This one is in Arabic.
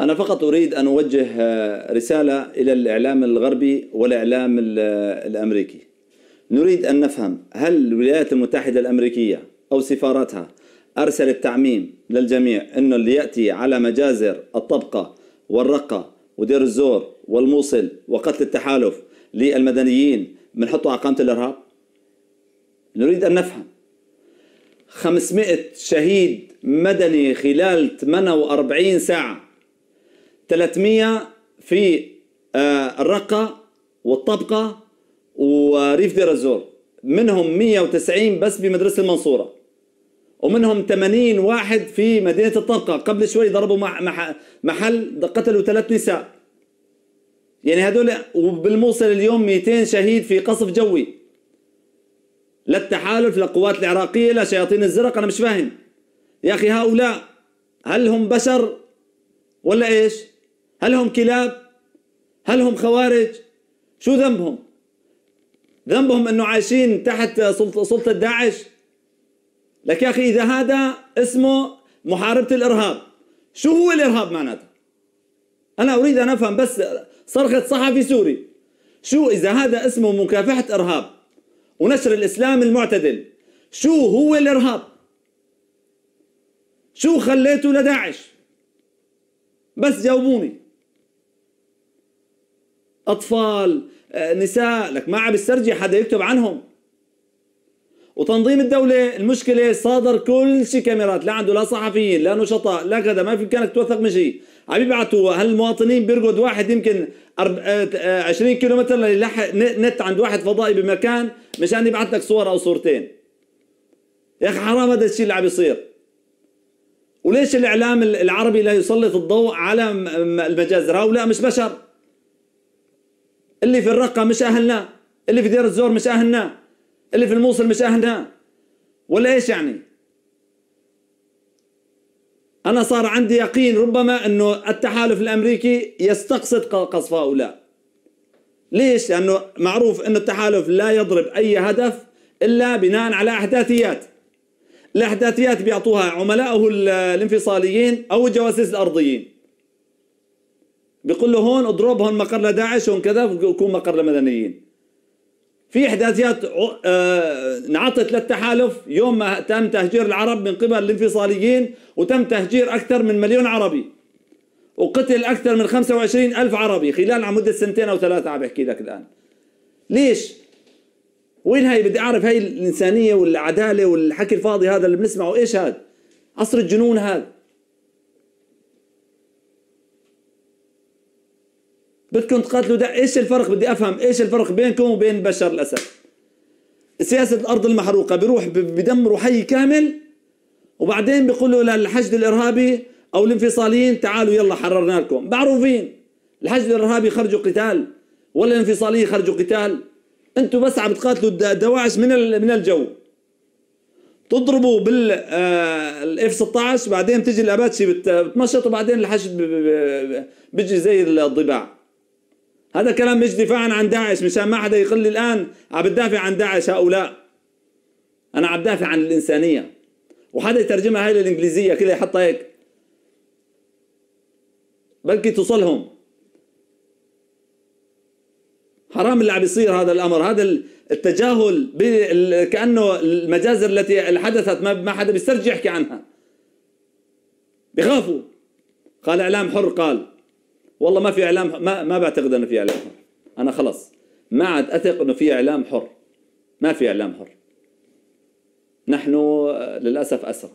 أنا فقط أريد أن أوجه آه، رسالة إلى الإعلام الغربي والإعلام ال- الأمريكي. نريد أن نفهم هل الولايات المتحدة الأمريكية أو سفارتها أرسلت تعميم للجميع أنه اللي يأتي على مجازر الطبقة والرقة ودير الزور والموصل وقتل التحالف للمدنيين بنحطه على قائمة الإرهاب؟ نريد أن نفهم. 500 شهيد مدني خلال 48 ساعة 300 في آه، الرقة والطبقة وريف دير الزور منهم 190 بس بمدرسة المنصورة. ومنهم 80 واحد في مدينة الطبقة. قبل شوي ضربوا محل قتلوا ثلاث نساء. يعني هذول وبالموصل اليوم 200 شهيد في قصف جوي. لا التحالف للقوات العراقية لا شياطين الزرق. أنا مش فاهم. يا أخي هؤلاء هل هم بشر ولا إيش؟ هل هم كلاب؟ هل هم خوارج؟ شو ذنبهم؟ ذنبهم أنه عايشين تحت سلطة, سلطة داعش؟ لك يا أخي إذا هذا اسمه محاربة الإرهاب شو هو الإرهاب معناته؟ أنا أريد أن أفهم بس صرخة صحفي سوري. شو إذا هذا اسمه مكافحة إرهاب ونشر الإسلام المعتدل شو هو الإرهاب؟ شو خليته لداعش؟ بس جاوبوني. أطفال آه، نساء لك ما عم يسترجي حدا يكتب عنهم. وتنظيم الدولة المشكلة صادر كل شيء كاميرات لا عنده لا صحفيين لا نشطاء لا كذا ما في إمكانك توثق من شيء عم يبعتوا هالمواطنين بيرقد واحد يمكن أرب- آه، آه، 20 كيلومتر ليلحق نت عند واحد فضائي بمكان مشان يبعث لك صور أو صورتين. يا أخي حرام هذا الشيء اللي عم يصير. وليش الإعلام العربي لا يسلط الضوء على المجازر؟ هؤلاء مش بشر. اللي في الرقة مش أهلنا اللي في دير الزور مش أهلنا اللي في الموصل مش أهلنا. ولا إيش يعني؟ أنا صار عندي يقين ربما أنه التحالف الأمريكي يستقصد قصف هؤلاء. ليش؟ لأنه معروف أنه التحالف لا يضرب أي هدف إلا بناء على أحداثيات. الأحداثيات بيعطوها عملائه ال- الانفصاليين أو الجواسيس الأرضيين. بيقول له هون اضرب هون مقر لداعش هون كذا ويكون مقر لمدنيين. في إحداثيات آه، انعطت للتحالف. يوم ما تم تهجير العرب من قبل الانفصاليين وتم تهجير أكثر من مليون عربي وقتل أكثر من 25 ألف عربي خلال مدة سنتين أو ثلاثة عم بحكي لك الآن. ليش؟ وين هاي بدي أعرف هاي الإنسانية والعدالة والحكي الفاضي هذا اللي بنسمعه. إيش هذا عصر الجنون هذا بدكم تقاتلوا ده إيش الفرق بدي أفهم؟ إيش الفرق بينكم وبين بشار الأسد؟ سياسة الأرض المحروقة بيروح بدمروا حي كامل وبعدين بيقولوا للحشد الإرهابي أو الانفصاليين تعالوا يلا حررنا لكم. معروفين. الحشد الإرهابي خرجوا قتال ولا الانفصاليين خرجوا قتال. أنتوا بس عم تقاتلوا الد- الدواعش من من الجو. تضربوا بالاف 16 بعدين بتجي الأباتشي بت- بتمشط وبعدين الحشد بيجي زي الضباع. هذا كلام مش دفاعا عن داعش مشان ما حدا يقول لي الآن عم بتدافع عن داعش هؤلاء. أنا عم بدافع عن الإنسانية. وحدا يترجمها هاي للإنجليزية كده يحطها هيك. بلكي توصلهم. حرام اللي عم بيصير هذا الأمر. هذا التجاهل كأنه المجازر التي حدثت ما حدا بيسترجع يحكي عنها. بيخافوا قال إعلام حر قال. والله ما في إعلام ما ما بعتقد إنه في إعلام حر. أنا خلص ما عاد أثق إنه في إعلام حر. ما في إعلام حر. نحن آه، للأسف اسرى